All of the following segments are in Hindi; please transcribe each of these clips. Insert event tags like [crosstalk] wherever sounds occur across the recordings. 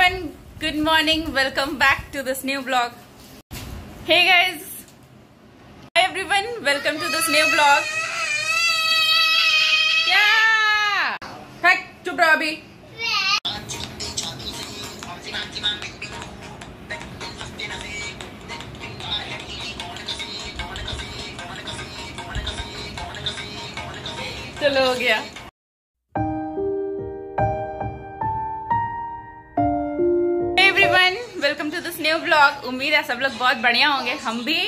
everyone, good morning. Welcome back to this new vlog. Hey guys. Hi everyone, welcome to this new vlog. Yeah. Heck, चुप रहो अभी. चलो हो गया ब्लॉग उम्मीद है सब लोग बहुत बढ़िया होंगे। हम भी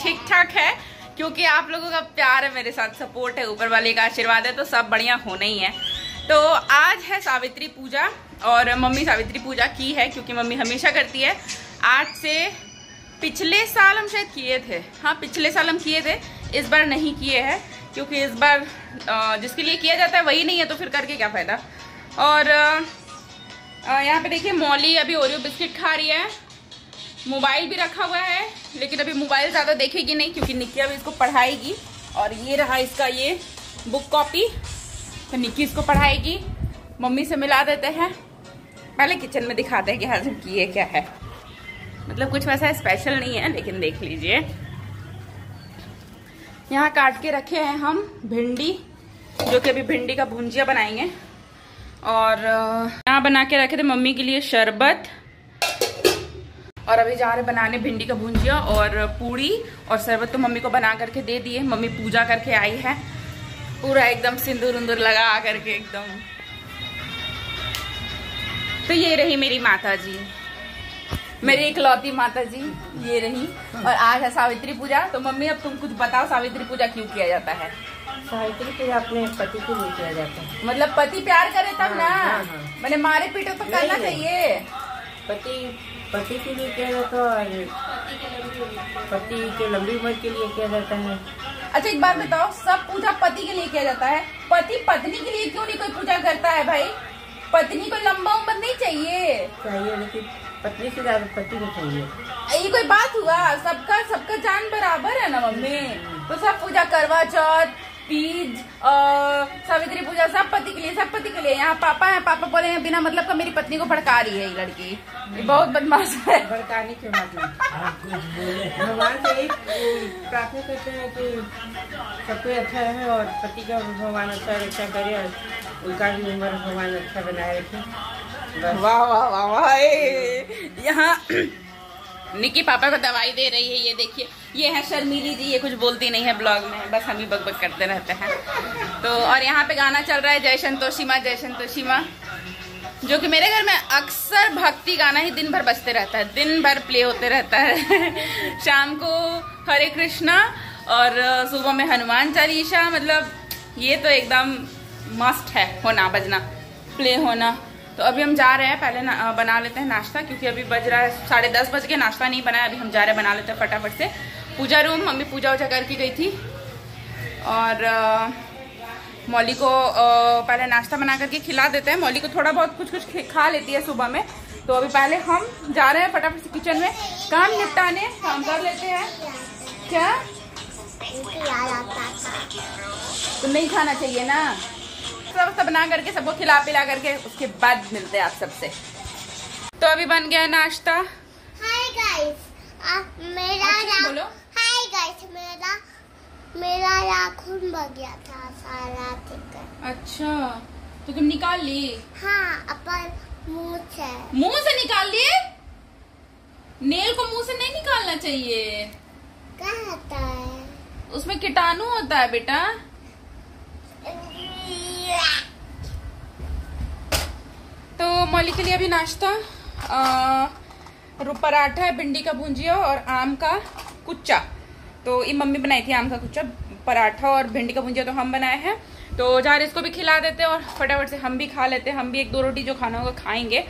ठीक ठाक है, क्योंकि आप लोगों का प्यार है, मेरे साथ सपोर्ट है, ऊपर वाले का आशीर्वाद है तो सब बढ़िया होना ही है। तो आज है सावित्री पूजा, और मम्मी सावित्री पूजा की है, क्योंकि मम्मी हमेशा करती है। आज से पिछले साल हम शायद किए थे। हाँ पिछले साल हम किए थे, इस बार नहीं किए हैं, क्योंकि इस बार जिसके लिए किया जाता है, वही नहीं है तो फिर करके क्या फ़ायदा? और यहाँ पे देखिए, मौली अभी ओरियो बिस्किट खा रही है। मोबाइल भी रखा हुआ है, लेकिन अभी मोबाइल ज़्यादा देखेगी नहीं, क्योंकि निक्की अभी इसको पढ़ाएगी। और ये रहा इसका ये बुक कॉपी तो निक्की इसको पढ़ाएगी। मम्मी से मिला देते हैं। पहले किचन में दिखाते हैं कि हर सब किए क्या है। मतलब कुछ वैसा स्पेशल नहीं है, लेकिन देख लीजिए। यहाँ काट के रखे हैं हम भिंडी, जो कि अभी भिंडी का भुंजिया बनाएँगे। और यहाँ बना के रखे थे मम्मी के लिए शरबत। और अभी जा रहे बनाने भिंडी का भुंजिया और पूड़ी और शरबत तो मम्मी को बना करके दे दिए। मम्मी पूजा करके आई है। पूरा एकदम सिंदूर उंदूर लगा करके एकदम। तो ये रही मेरी माता जी मेरी इकलौती माता जी ये रही। और आज है सावित्री पूजा। तो मम्मी अब तुम कुछ बताओ सावित्री पूजा क्यों किया जाता है? सावित्री पूजा अपने पति के लिए किया जाता है। मतलब पति प्यार करे तब हाँ, ना। हाँ, हाँ। मैंने मारे पीटे तो करना। चाहिए। पति पति के लिए किया जाता है और पति के लंबी उम्र के लिए किया जाता है। अच्छा एक बात बताओ सब पूजा पति के लिए किया जाता है? पति पत्नी के लिए क्यों नहीं कोई पूजा करता है भाई? पत्नी को लंबा उम्र नहीं चाहिए। चाहिए लेकिन पत्नी से ज़्यादा पति को चाहिए। ये कोई बात हुआ? सबका सबका जान बराबर है ना मम्मी? तो सब पूजा करवा चौथ तीज और सावित्री पूजा सब पति के लिए सब पति के लिए। यहाँ पापा है पापा बोले हैं बिना मतलब का मेरी पत्नी को भड़का रही है ये लड़की। ये बहुत बदमाश है। भड़काने के बाद भगवान से यही प्रार्थना करते हैं कि सब कोई अच्छा रहे और पति का भी भगवान अच्छा रक्षा करे और उनका भी उम्र भगवान अच्छा बनाए रखे। वाह वाह वाह वाह यहाँ [clears throat] निकी पापा को दवाई दे रही है ये देखिए। ये है शर्मीली जी, ये कुछ बोलती नहीं है ब्लॉग में, बस हम ही बक बक करते रहते हैं। तो और यहाँ पे गाना चल रहा है जय संतोषी माँ जय संतोषी माँ जो कि मेरे घर में अक्सर भक्ति गाना ही दिन भर बजते रहता है, दिन भर प्ले होते रहता है। [laughs] शाम को हरे कृष्णा और सुबह में हनुमान चालीसा मतलब ये तो एकदम मस्ट है, होना, बजना प्ले होना। तो अभी हम जा रहे हैं, पहले बना लेते हैं नाश्ता, क्योंकि अभी बज रहा है, साढ़े दस बज के नाश्ता नहीं बनाया, अभी हम जा रहे हैं बना लेते हैं फटाफट से। पूजा रूम मम्मी पूजा वूजा करके गई थी। और मौली को अ, पहले नाश्ता बना करके खिला देते हैं। मौली को थोड़ा बहुत कुछ कुछ खा लेती है सुबह में। तो अभी पहले हम जा रहे हैं फटाफट से किचन में। काम निपटाने काम कर लेते हैं। क्या? तो नहीं खाना चाहिए ना। सब सब बना करके सबको खिला पिला करके उसके बाद मिलते हैं आप सबसे। तो अभी बन गया नाश्ता हाय गाइस मेरा अच्छा, रा- बोलो। हाय गाइस मेरा मेरा नाखून बग गया था सारा चिकन अच्छा तो तुम निकाल ली हाँ अपन मुँह से। मुँह से निकाल लिए? नेल को मुँह से नहीं निकालना चाहिए। क्या होता है? उसमें कीटाणु होता है बेटा। तो मौली के लिए अभी नाश्ता पराठा है भिंडी का भुंजिया और आम का कुच्चा। तो ये मम्मी बनाई थी आम का कुच्चा पराठा और भिंडी का भुंजिया तो हम बनाए हैं। तो जार इसको भी खिला देते हैं और फटाफट से हम भी खा लेते हैं। हम भी एक दो रोटी जो खाना होगा खाएँगे।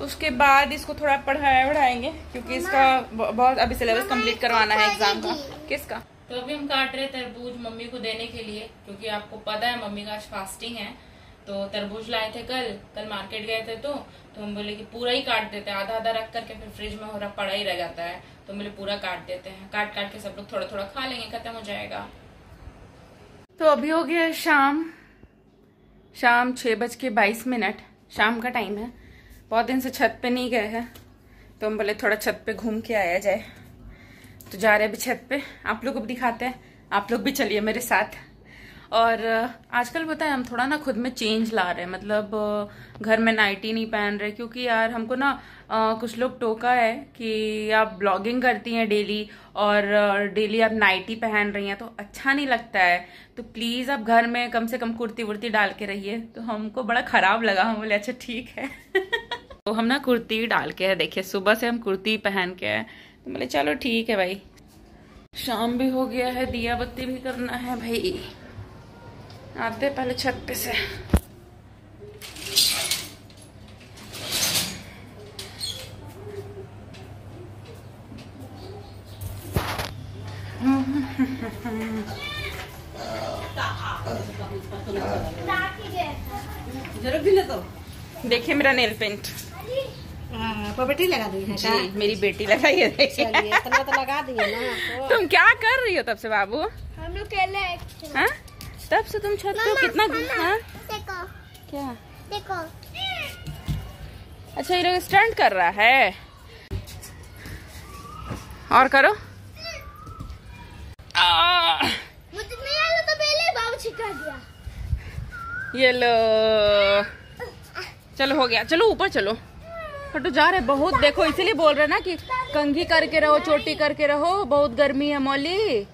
उसके बाद इसको थोड़ा पढ़ाया पढ़ाएँगे क्योंकि इसका बहुत अभी सिलेबस कंप्लीट करवाना है एग्ज़ाम का। किसका? तो अभी हम काट रहे तरबूज मम्मी को देने के लिए क्योंकि आपको पता है मम्मी का आज फास्टिंग है। तो तरबूज लाए थे कल कल मार्केट गए थे तो तो हम बोले कि पूरा ही काट देते हैं। आधा आधा रख करके फिर फ्रिज में हो रहा पड़ा ही रह जाता है। तो मैंने पूरा काट देते हैं। काट काट के सब लोग थोड़ा थोड़ा खा लेंगे, खत्म हो जाएगा। तो अभी हो गया शाम। शाम छः बज के बाईस मिनट। शाम का टाइम है। बहुत दिन से छत पे नहीं गए हैं। तो हम बोले थोड़ा छत पे घूम के आया जाए। तो जा रहे हैं अभी छत पे। आप लोग को भी दिखाते हैं। आप लोग भी चलिए मेरे साथ। और आजकल पता है हम थोड़ा ना खुद में चेंज ला रहे हैं। मतलब घर में नाइटी नहीं पहन रहे, क्योंकि यार हमको ना कुछ लोग टोका है कि आप ब्लॉगिंग करती हैं डेली और डेली आप नाइटी पहन रही हैं तो अच्छा नहीं लगता है। तो प्लीज़ आप घर में कम से कम कुर्ती वुर्ती डाल के रहिए। तो हमको बड़ा खराब लगा, हम बोले अच्छा ठीक है। [laughs] तो हम ना कुर्ती डाल के है, देखिए, सुबह से हम कुर्ती पहन के है। तो बोले, चलो, ठीक है भाई। शाम भी हो गया है दिया बत्ती भी करना है भाई। आते पहले छत पे से। तो। देखिए मेरा नेल पेंट। पॉपर्टी लगा दी है जी मेरी बेटी लगाई है। इतना तो लगा दिए ना। तुम क्या कर रही हो तब से बाबू? हम लोग हाँ? तब से तुम छत पे कितना हाँ? देखो। क्या? देखो। अच्छा ये लोग स्टंट कर रहा है। और करो। तो ये लो। चलो हो गया। चलो ऊपर चलो। फटो जा रहे बहुत। देखो इसीलिए बोल रहे ना कि कंघी करके रहो चोटी करके रहो। बहुत गर्मी है मौली।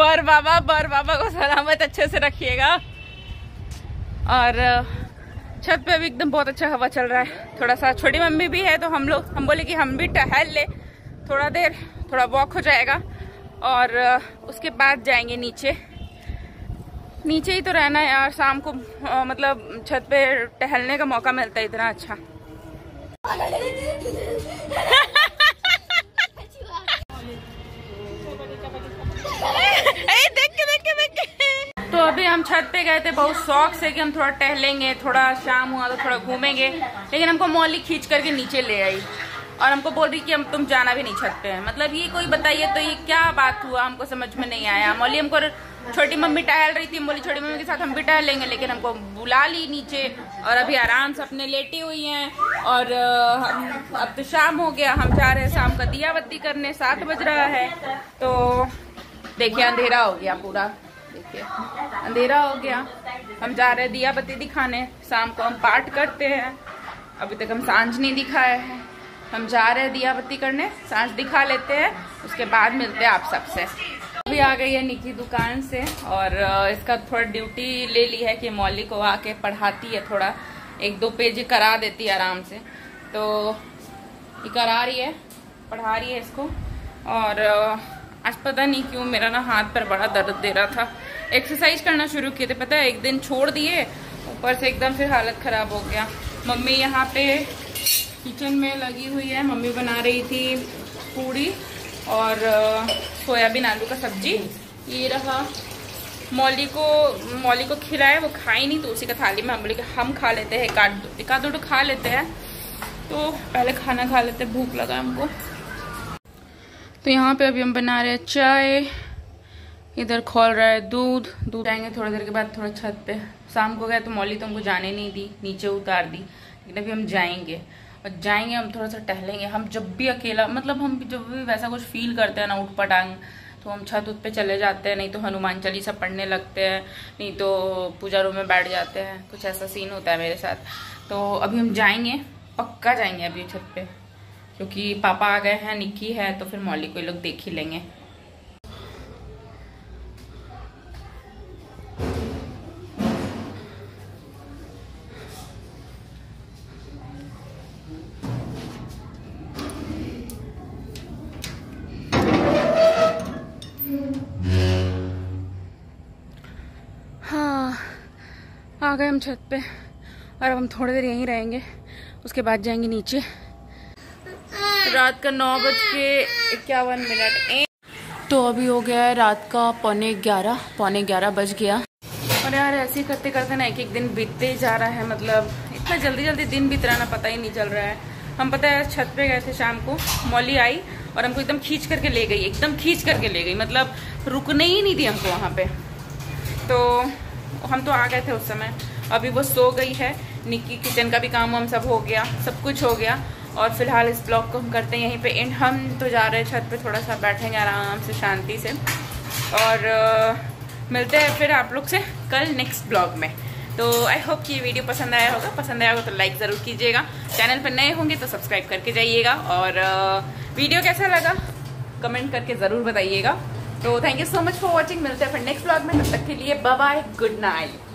बर बाबा बर बाबा को सलामत अच्छे से रखिएगा। और छत पे भी एकदम बहुत अच्छा हवा चल रहा है। थोड़ा सा छोटी मम्मी भी है तो हम लोग हम बोले कि हम भी टहल ले। थोड़ा देर थोड़ा वॉक हो जाएगा। और उसके बाद जाएँगे नीचे। नीचे ही तो रहना है यार शाम को अ, मतलब छत पे टहलने का मौका मिलता है इतना अच्छा। [laughs] देख देख देख तो अभी हम छत पे गए थे, बहुत शौक से कि हम थोड़ा टहलेंगे, थोड़ा शाम हुआ तो थोड़ा घूमेंगे। लेकिन हमको मौली खींच करके नीचे ले आई और हमको बोल रही कि हम, तुम जाना भी नहीं छत पे। मतलब ये कोई बताइए तो ये क्या बात हुआ? हमको समझ में नहीं आया। मौली हमको छोटी मम्मी टहल रही थी। बोली छोटी मम्मी के साथ हम भी टहलेंगे लेकिन हमको बुला ली नीचे और अभी आराम से अपने लेटी हुई हैं और अब तो शाम हो गया। हम जा रहे हैं शाम का दिया बत्ती करने, सात बज रहा है। तो देखिए, अंधेरा हो गया पूरा। देखिए, अंधेरा हो गया। हम जा रहे दिया बत्ती दिखाने। शाम को हम पाठ करते हैं। अभी तक हम साँझ नहीं दिखाए हैं। हम जा रहे हैं दिया बत्ती करने। साँझ दिखा लेते हैं। उसके बाद मिलते हैं आप सबसे। अभी आ गई है निकी दुकान से और इसका थोड़ा ड्यूटी ले ली है कि मौली को आके पढ़ाती है थोड़ा। एक दो पेज करा देती है आराम से। तो ये करा रही है, पढ़ा रही है इसको। और आज पता नहीं क्यों मेरा ना हाथ पर बड़ा दर्द दे रहा था। एक्सरसाइज करना शुरू किए थे, पता है, एक दिन छोड़ दिए, ऊपर से एकदम फिर हालत खराब हो गया। मम्मी यहाँ पे किचन में लगी हुई है, मम्मी बना रही थी पूड़ी और सोयाबीन आलू का सब्ज़ी। ये रहा, मौली को मौली को खिलाए वो खाई नहीं तो उसी का थाली में हम बोले हम खा लेते हैं, एक एक आध खा लेते हैं। तो पहले खाना खा लेते हैं भूख लगा हमको। तो यहाँ पे अभी हम बना रहे हैं चाय। इधर खोल रहा है दूध। दूध आएँगे थोड़ी देर के बाद, थोड़ा छत पे। शाम को गया तो मौली तो हमको जाने नहीं दी, नीचे उतार दी। लेकिन अभी हम जाएँगे। और जाएँगे, हम थोड़ा सा टहलेंगे। हम जब भी अकेला मतलब हम जब भी वैसा कुछ फील करते हैं ना उठ पटांग तो हम छत उत पे चले जाते हैं। नहीं तो हनुमान चालीसा पढ़ने लगते हैं, नहीं तो पूजा रूम में बैठ जाते हैं। कुछ ऐसा सीन होता है मेरे साथ। तो अभी हम जाएँगे, पक्का जाएँगे अभी छत पे। क्योंकि पापा आ गए हैं, निक्की है तो फिर मौली को ये लोग देख ही लेंगे। आ गए हम छत पे, और अब हम थोड़ी देर यहीं रहेंगे, उसके बाद जाएँगे नीचे। रात का नौ बज के इक्यावन मिनट। तो अभी हो गया है रात का पौने ग्यारह पौने ग्यारह बज गया। और यार ऐसे ही करते करते ना एक एक दिन बीतते ही जा रहा है मतलब इतना जल्दी जल्दी दिन बीत रहा ना पता ही नहीं चल रहा है। हम पता है छत पे गए थे शाम को मौली आई और हमको एकदम खींच करके ले गई एकदम खींच करके ले गई मतलब रुकने ही नहीं दी हमको वहाँ पे। तो हम तो आ गए थे उस समय। अभी वो सो गई है निक्की किचन का भी काम हम सब हो गया सब कुछ हो गया। और फ़िलहाल इस ब्लॉग को हम करते हैं यहीं पे एंड। हम तो जा रहे हैं छत पे थोड़ा सा बैठेंगे आराम से शांति से। और आ, मिलते हैं फिर आप लोग से कल नेक्स्ट ब्लॉग में। तो आई होप कि ये वीडियो पसंद आया होगा। पसंद आया होगा तो लाइक ज़रूर कीजिएगा। चैनल पर नए होंगे तो सब्सक्राइब करके जाइएगा। और आ, वीडियो कैसा लगा? कमेंट करके ज़रूर बताइएगा। तो thank you so much for watching मिलते हैं फिर नेक्स्ट ब्लॉग में। तब तक के लिए बाय गुड नाइट